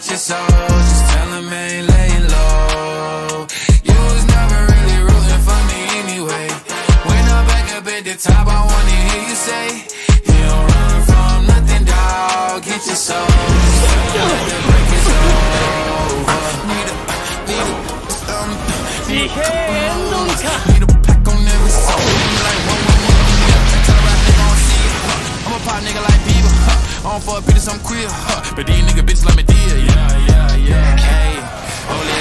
Get your soul. Just tell them ain't laying low. You was never really rooting for me anyway. When I'm back up at the top, I wanna hear you say, You don't run from nothing, dog. Get your soul. The break is over. Need a, need a, um, need a, pack on every song. Like I I don't fuck bitches, I'm queer. Huh. But these nigga bitches like me deal. Yeah, yeah, yeah. Hey, oh,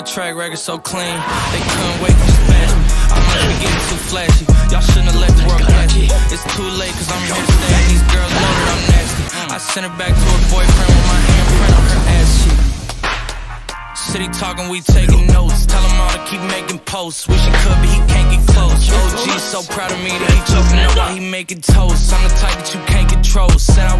My track record so clean, they couldn't wait to smash. I might be getting too flashy. Y'all shouldn't have let the world bless me. It's too late, cause I'm here to stay. and These girls know that I'm nasty. I sent her back to her boyfriend with my handprint on her ass cheek. City talking, we taking notes. Tell him all to keep making posts. Wish he could, but he can't get close. OG so proud of me that he choking up while he making toast. I'm the type that you can't control. Said I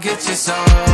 Get your soul.